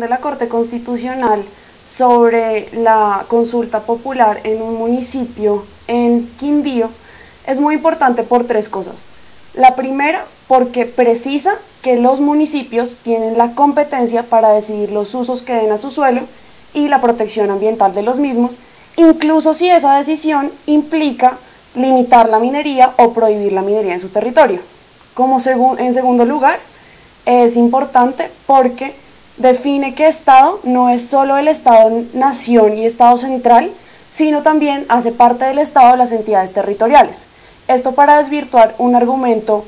de la Corte Constitucional sobre la consulta popular en un municipio en Quindío es muy importante por tres cosas. La primera, porque precisa que los municipios tienen la competencia para decidir los usos que den a su suelo y la protección ambiental de los mismos, incluso si esa decisión implica limitar la minería o prohibir la minería en su territorio. Como en segundo lugar, es importante porque define que Estado no es solo el Estado-nación y Estado central, sino también hace parte del Estado las entidades territoriales. Esto para desvirtuar un argumento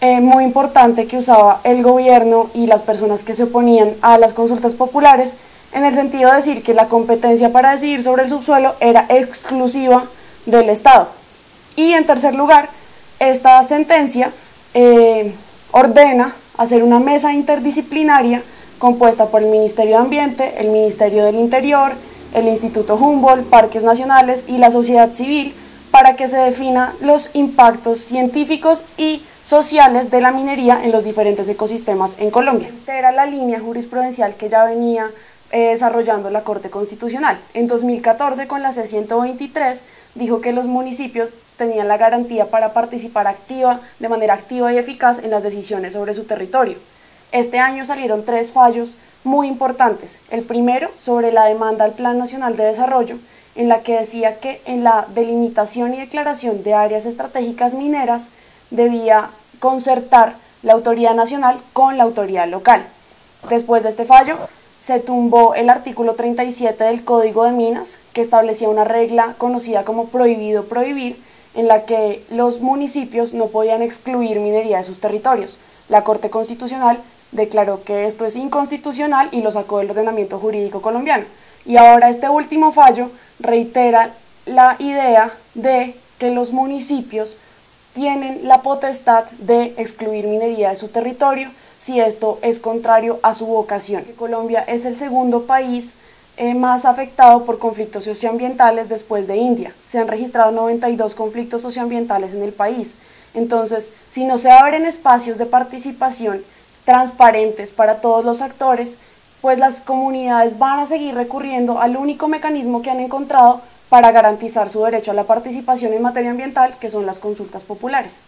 eh, muy importante que usaba el gobierno y las personas que se oponían a las consultas populares, en el sentido de decir que la competencia para decidir sobre el subsuelo era exclusiva del Estado. Y en tercer lugar, esta sentencia eh, ordena hacer una mesa interdisciplinaria compuesta por el Ministerio de Ambiente, el Ministerio del Interior, el Instituto Humboldt, Parques Nacionales y la sociedad civil para que se defina los impactos científicos y sociales de la minería en los diferentes ecosistemas en Colombia. Era la línea jurisprudencial que ya venía eh, desarrollando la Corte Constitucional. En 2014, con la C-123, dijo que los municipios tenían la garantía para participar activa, de manera activa y eficaz en las decisiones sobre su territorio. Este año salieron tres fallos muy importantes. El primero sobre la demanda al Plan Nacional de Desarrollo, en la que decía que en la delimitación y declaración de áreas estratégicas mineras debía concertar la autoridad nacional con la autoridad local. Después de este fallo, se tumbó el artículo 37 del Código de Minas, que establecía una regla conocida como prohibido prohibir, en la que los municipios no podían excluir minería de sus territorios. La Corte Constitucional declaró que esto es inconstitucional y lo sacó del ordenamiento jurídico colombiano. Y ahora este último fallo reitera la idea de que los municipios tienen la potestad de excluir minería de su territorio si esto es contrario a su vocación. Colombia es el segundo país eh, más afectado por conflictos socioambientales después de India. Se han registrado 92 conflictos socioambientales en el país. Entonces, si no se abren espacios de participación transparentes para todos los actores, pues las comunidades van a seguir recurriendo al único mecanismo que han encontrado para garantizar su derecho a la participación en materia ambiental, que son las consultas populares.